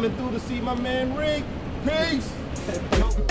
coming through to see my man Rick. Peace.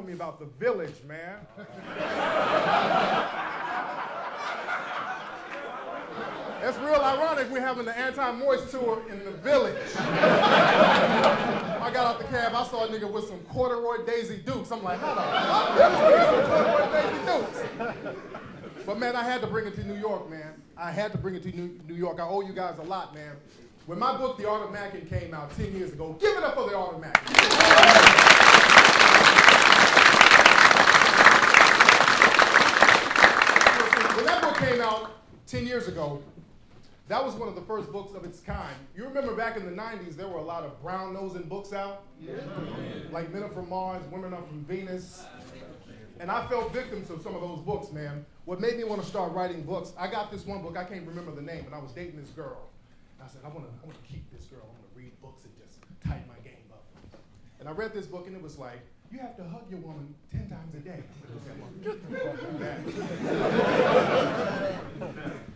tell me about the village, man. It's real ironic we're having the anti-moist tour in the village. I got out the cab, I saw a nigga with some corduroy Daisy Dukes. I'm like, how the fuck did some corduroy Daisy Dukes? But man, I had to bring it to New York, man. I had to bring it to New, New York. I owe you guys a lot, man. When my book, The Art of Mackin, came out 10 years ago, give it up for The Art of Mackin. When that book came out 10 years ago, that was one of the first books of its kind. You remember back in the 90s, there were a lot of brown nosing books out? Yeah. Like Men Are From Mars, Women Are From Venus. And I fell victim to some of those books, man. What made me want to start writing books, I got this one book, I can't remember the name, but I was dating this girl. And I said, I want to I wanna keep this girl, I want to read books and just tighten my game up. And I read this book, and it was like, you have to hug your woman 10 times a day.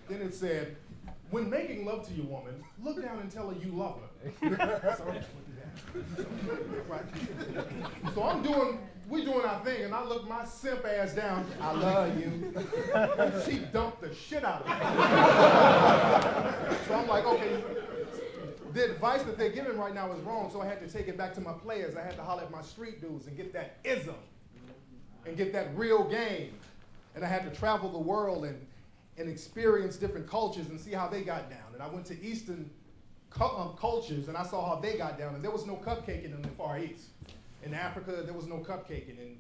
Then it said, when making love to your woman, look down and tell her you love her. so, so I'm doing, we're doing our thing, and I look my simp ass down. I love you. she dumped the shit out of me. so I'm like, okay, the advice that they're giving right now is wrong, so I had to take it back to my players. I had to holler at my street dudes and get that ism and get that real game. And I had to travel the world and, and experience different cultures and see how they got down. And I went to Eastern um, cultures and I saw how they got down. And there was no cupcaking in the Far East. In Africa, there was no cupcaking. In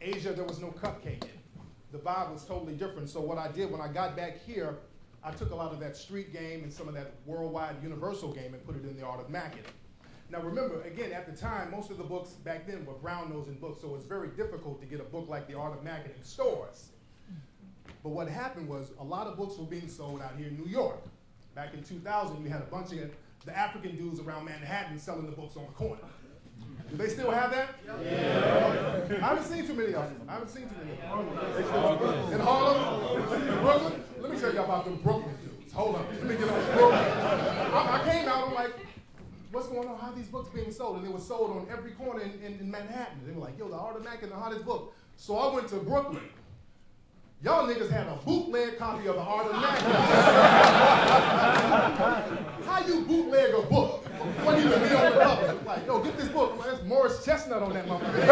Asia, there was no cupcaking. The vibe was totally different. So what I did when I got back here, I took a lot of that street game and some of that worldwide universal game and put it in the art of macking. Now remember, again, at the time, most of the books back then were brown nosing books, so it's very difficult to get a book like The Art of Macking in stores. But what happened was a lot of books were being sold out here in New York. Back in 2000, we had a bunch of the African dudes around Manhattan selling the books on the corner. Do they still have that? Yeah. I haven't seen too many of them. I haven't seen too many of them. In Harlem? In Brooklyn? Let me tell you about them Brooklyn dudes. Hold on. Let me get on Brooklyn. I, I came out, I'm like, what's going on? How are these books being sold? And they were sold on every corner in, in, in Manhattan. They were like, yo, the Art of Mackin the hottest book. So I went to Brooklyn. Y'all niggas had a bootleg copy of the Art of Mac. How you bootleg a book? Wasn't on the cover. Like, yo, get this book. There's Morris Chestnut on that motherfucker.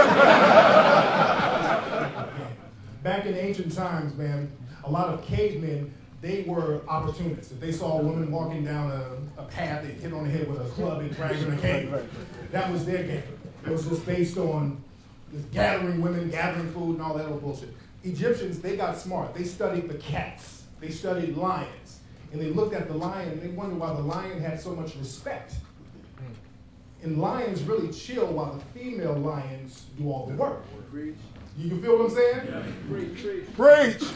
Back in ancient times, man, a lot of cavemen, they were opportunists. If they saw a woman walking down a, a path, they'd hit on the head with a club and drag her in a cave. That was their game. It was just based on just gathering women, gathering food, and all that old bullshit. Egyptians, they got smart. They studied the cats. They studied lions. And they looked at the lion and they wondered why the lion had so much respect. And lions really chill while the female lions do all the work. You, you feel what I'm saying? Preach, preach. Preach!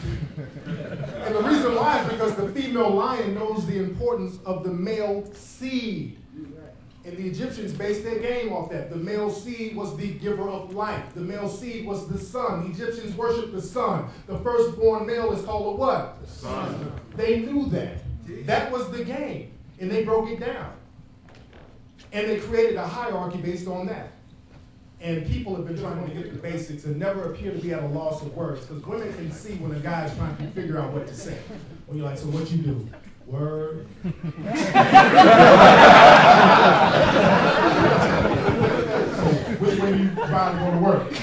and the reason why is because the female lion knows the importance of the male seed. And the Egyptians based their game off that. The male seed was the giver of life. The male seed was the sun. The Egyptians worshiped the sun. The firstborn male is called a what? The sun. They knew that. That was the game. And they broke it down. And they created a hierarchy based on that. And people have been trying to get the basics and never appear to be at a loss of words because women can see when a guy is trying to figure out what to say. When you're like, so what you do? Word. which way you trying to go to work?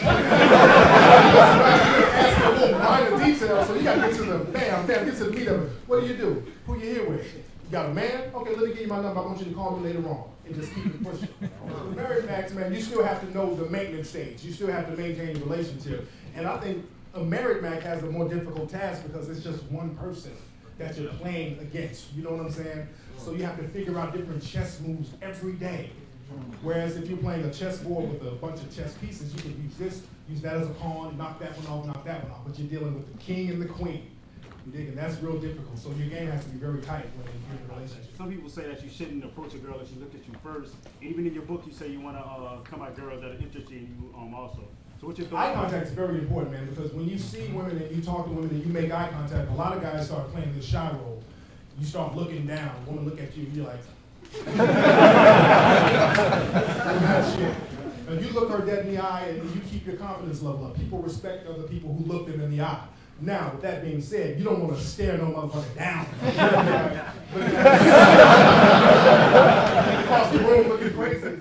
So you got to get to the bam, bam, get to the meat of it. What do you do? Who you here with? Man, okay, let me give you my number. I want you to call me later on and just keep it pushing. With married macks, man, you still have to know the maintenance stage. You still have to maintain the relationship. And I think a married mack has a more difficult task because it's just one person that you're playing against. You know what I'm saying? So you have to figure out different chess moves every day. Whereas if you're playing a chessboard with a bunch of chess pieces, you can use this, use that as a pawn, knock that one off, knock that one off. But you're dealing with the king and the queen. You dig? And that's real difficult. So your game has to be very tight when you're in a relationship. Some people say that you shouldn't approach a girl that she looked at you first. Even in your book, you say you want to uh, come at girls that are interested in you um, also. So what's your Eye contact is very important, man, because when you see women and you talk to women and you make eye contact, a lot of guys start playing this shy role. You start looking down, a woman look at you, and you're like, shit. And you look her dead in the eye and you keep your confidence level up. People respect other people who look them in the eye. Now, with that being said, you don't want to stare no motherfucker down. Across the room looking crazy.